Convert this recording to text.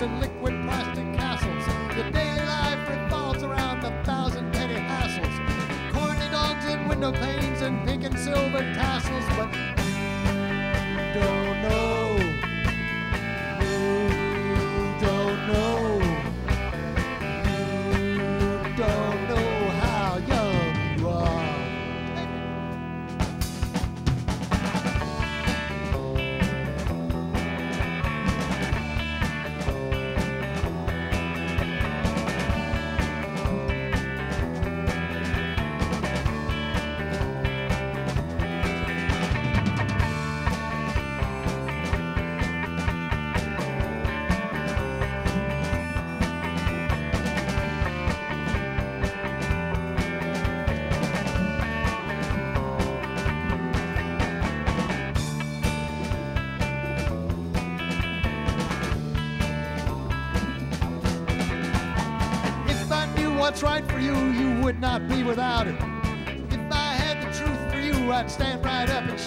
ships and liquid plastic castles. The daily life revolves around a thousand petty hassles. Corny dogs and window panes and pink and silver tassels, but you don't know. What's right for you, you would not be without it. If I had the truth for you, I'd stand right up and